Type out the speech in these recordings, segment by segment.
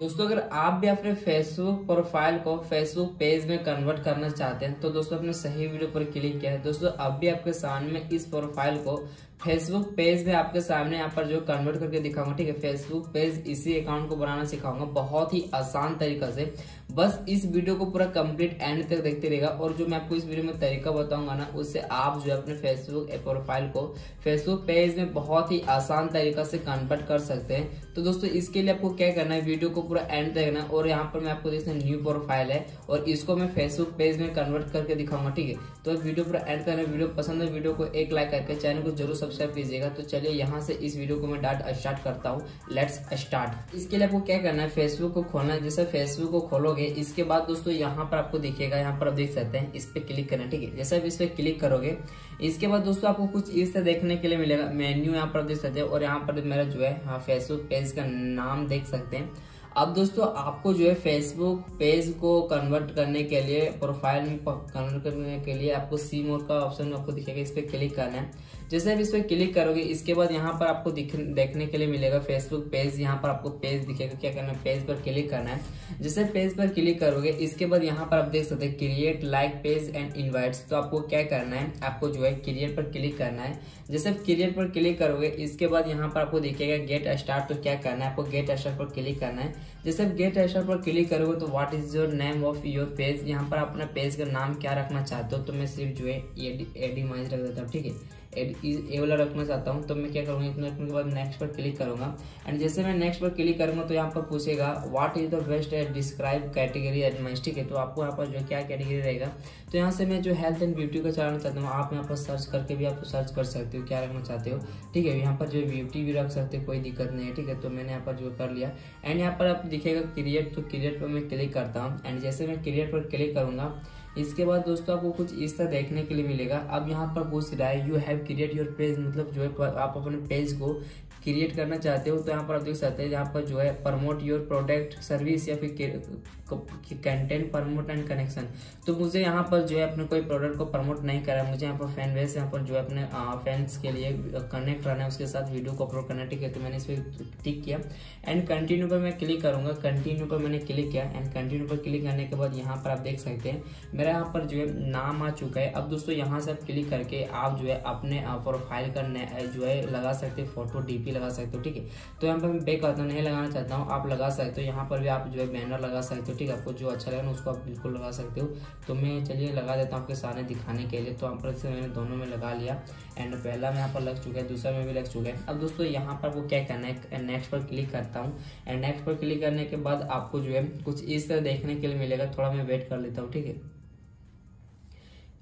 दोस्तों, अगर आप भी अपने फेसबुक प्रोफ़ाइल को फेसबुक पेज में कन्वर्ट करना चाहते हैं तो दोस्तों, अपने सही वीडियो पर क्लिक किया है। दोस्तों अब भी आपके सामने इस प्रोफ़ाइल को फेसबुक पेज में आपके सामने यहाँ पर जो कन्वर्ट करके दिखाऊँगा, ठीक है? फेसबुक पेज इसी अकाउंट को बनाना सिखाऊँगा बहुत ही आसान तरीका से। बस इस वीडियो को पूरा कंप्लीट एंड तक देखते रहेगा और जो मैं आपको इस वीडियो में तरीका बताऊँगा ना, उससे आप जो है अपने फेसबुक प्रोफ़ाइल को फेसबुक पेज में बहुत ही आसान तरीका से कन्वर्ट कर सकते हैं। तो दोस्तों, इसके लिए आपको क्या करना है? वीडियो को पूरा एंड देखना और यहाँ पर मैं आपको देखना न्यू प्रोफ़ाइल है और इसको मैं फेसबुक पेज में कन्वर्ट करके दिखाऊँगा, ठीक है? तो वीडियो पूरा एंड करना वीडियो पसंद है वीडियो को एक लाइक करके चैनल को ज़रूर सब्सक्राइब कीजिएगा। तो चलिए यहाँ से इस वीडियो को मैं डाट स्टार्ट करता हूँ। लेट्स स्टार्ट इसके लिए आपको क्या करना है? फेसबुक को खोलना है। जैसे फेसबुक को खोलोगे, इसके बाद दोस्तों यहाँ पर आपको दिखेगा, यहाँ पर आप देख सकते हैं, इस पे क्लिक करना ठीक है? जैसे आप इस पे क्लिक करोगे, इसके बाद दोस्तों आपको कुछ इस तरह देखने के लिए मिलेगा। मेन्यू यहाँ पर देख सकते हैं और यहाँ पर मेरा जो है हाँ फेसबुक पेज का नाम देख सकते हैं। अब दोस्तों, आपको जो है फेसबुक पेज को कन्वर्ट करने के लिए प्रोफ़ाइल में कन्वर्ट करने के लिए आपको सी मोड का ऑप्शन आपको दिखेगा, इस पर क्लिक करना है। जैसे आप इस पर क्लिक करोगे, इसके बाद यहाँ पर आपको देखने के लिए मिलेगा फेसबुक पेज यहाँ पर आपको पेज दिखेगा, क्या करना है? पेज पर क्लिक करना है। जैसे पेज पर क्लिक करोगे, इसके बाद यहाँ पर आप देख सकते हैं create like page and invites तो आपको क्या करना है? आपको जो है क्रिएट पर क्लिक करना है। जैसे क्रिएट पर क्लिक करोगे, इसके बाद यहाँ पर आपको दिखेगा गेट स्टार्ट तो क्या करना है? आपको गेट स्टार्ट पर क्लिक करना है। जैसे आप गेट एशर पर क्लिक करोगे तो what is your name of your page यहाँ पर अपना पेज का नाम क्या रखना चाहते हो? तो मैं सिर्फ़ जो है एडी माइज रख देता हूँ, ठीक है? ए वाला रखना चाहता हूँ तो मैं क्या करूँगा, इतना रखने के बाद नेक्स्ट पर क्लिक करूँगा। एंड जैसे मैं नेक्स्ट पर क्लिक करूँगा तो यहाँ पर पूछेगा what is the best at describe category advice ठीक है? तो आपको यहाँ पर जो क्या कैटेगरी रहेगा तो यहाँ से मैं जो हेल्थ एंड ब्यूटी का चलाना चाहता हूँ, आप यहाँ पर सर्च करके भी आप सर्च कर सकते हो, क्या रखना चाहते हो। ठीक है, यहाँ पर जो ब्यूटी भी रख सकते हो, कोई दिक्कत नहीं है, ठीक है तो मैंने यहाँ पर जो कर लिया। एंड यहाँ पर आप दिखेगा क्रिएट तो क्रिएट पर मैं क्लिक करता हूँ। एंड जैसे मैं क्रिएट पर क्लिक करूँगा इसके बाद दोस्तों आपको कुछ इस तरह देखने के लिए मिलेगा। अब यहाँ पर पूछ रहा है you have create your page मतलब जो है आप अपने पेज को क्रिएट करना चाहते हो तो यहाँ पर आप देख सकते हैं यहाँ पर जो है प्रमोट योर प्रोडक्ट सर्विस या फिर कंटेंट प्रमोट एंड कनेक्शन तो मुझे यहाँ पर जो है, अपने कोई प्रोडक्ट को प्रमोट नहीं करा मुझे यहाँ पर फ़ैन बेस यहाँ पर जो है, अपने फैंस के लिए कनेक्ट रहना है। उसके साथ वीडियो को अपलोड करना ठीक है? तो मैंने इस पर टिक किया। एंड कंटिन्यू पर मैं क्लिक करूँगा। कंटिन्यू पर मैंने क्लिक किया। एंड कंटिन्यू पर क्लिक करने के बाद यहाँ पर आप देख सकते हैं, मेरा यहाँ पर जो है नाम आ चुका है। अब दोस्तों, यहाँ से आप क्लिक करके आप जो है अपने प्रोफ़ाइल का जो है लगा सकते हो, फ़ोटो डीपी लगा सकते हो, ठीक है? तो यहाँ पर मैं बेक करता नहीं लगाना चाहता हूँ, आप लगा सकते हो। यहाँ पर भी आप जो है बैनर लगा सकते हो, ठीक है? आपको जो अच्छा लगे ना, उसको आप बिल्कुल लगा सकते हो। तो मैं चलिए लगा देता हूँ आपके सामने दिखाने के लिए। तो यहाँ पर मैंने दोनों में लगा लिया एंड पहला में यहाँ पर लग चुका है, दूसरा में भी लग चुका है। अब दोस्तों, यहाँ पर वो क्या करना है? नेक्स्ट पर क्लिक करता हूँ एंड नेक्स्ट पर क्लिक करने के बाद आपको जो है कुछ इस तरह देखने के लिए मिलेगा। थोड़ा मैं वेट कर लेता हूँ, ठीक है?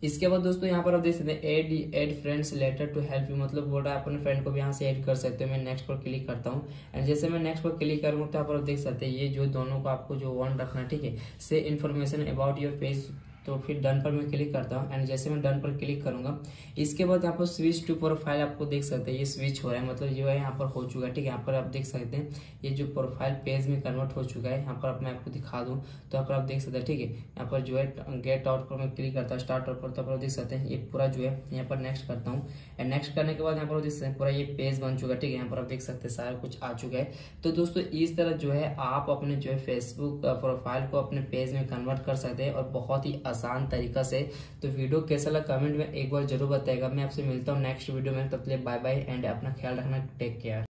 इसके बाद दोस्तों, यहाँ पर आप देख सकते हैं add add friends later to help you मतलब बोल रहा है, अपने फ्रेंड को भी यहाँ से ऐड कर सकते हो। मैं नेक्स्ट पर क्लिक करता हूँ। एंड जैसे मैं नेक्स्ट पर क्लिक करूँ तो यहाँ पर आप देख सकते हैं, ये जो दोनों को आपको जो वन रखना ठीक है? से इन्फॉर्मेशन अबाउट योर पेज तो फिर डन पर मैं क्लिक करता हूँ एंड जैसे मैं डन पर क्लिक करूँगा इसके बाद यहाँ पर स्विच टू प्रोफ़ाइल आपको देख सकते हैं ये स्विच हो रहा है मतलब जो है यहाँ पर हो चुका है ठीक है यहाँ पर आप देख सकते हैं ये जो प्रोफ़ाइल पेज में कन्वर्ट हो चुका है यहाँ पर मैं आपको दिखा दूँ तो यहाँ पर आप देख सकते हैं ठीक है यहाँ पर जो है गेट आउट पर मैं क्लिक करता हूँ स्टार्ट आउट पर तो आप देख सकते हैं ये पूरा जो है यहाँ पर नेक्स्ट करता हूँ एंड नेक्स्ट करने के बाद यहाँ पर देख सकते हैं पूरा ये पेज बन चुका है ठीक है यहाँ पर आप देख सकते हैं सारा कुछ आ चुका है तो दोस्तों इस तरह जो है आप अपने जो है फेसबुक प्रोफ़ाइल को अपने पेज में कन्वर्ट कर सकते हैं और बहुत ही आसान तरीका से। तो वीडियो कैसा लगा कमेंट में एक बार ज़रूर बताएगा। मैं आपसे मिलता हूँ नेक्स्ट वीडियो में। तब तक बाय बाय एंड अपना ख्याल रखना। Take care